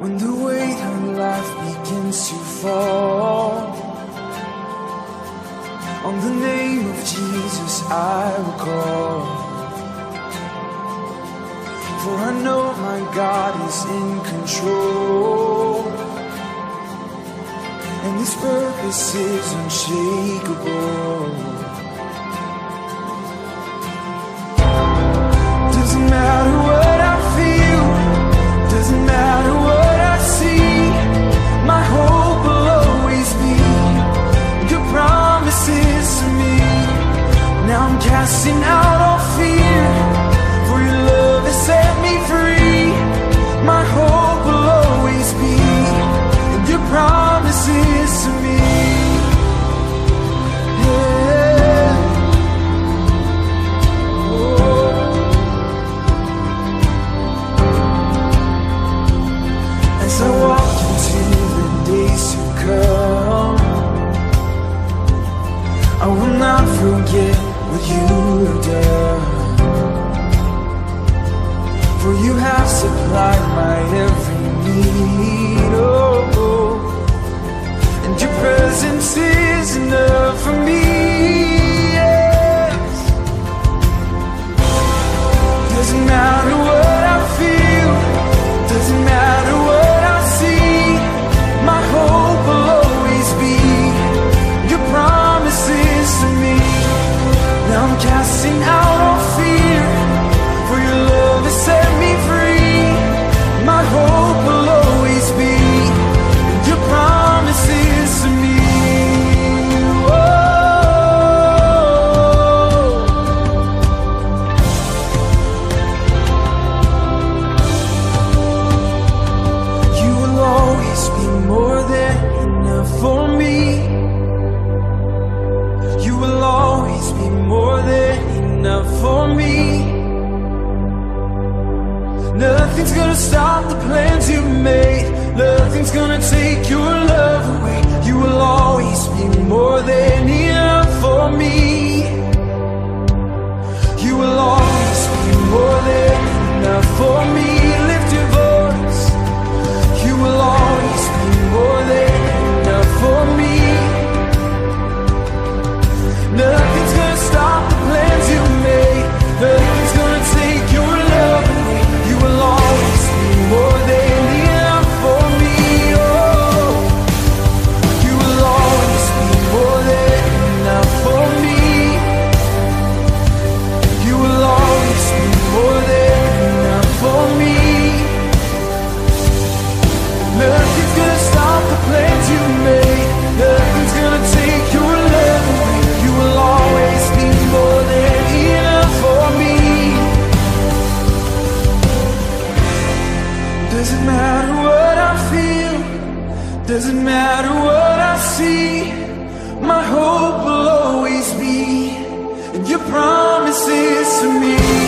When the weight on life begins to fall On the name of Jesus I will call. For I know my God is in control And His purpose is unshakable. forget what you've done. For you have supplied my every need. casting out. Nothing's gonna stop the plans you made. Nothing's gonna take your love away. You will always be more than enough. Doesn't matter what I see, my hope will always be in your promises to me.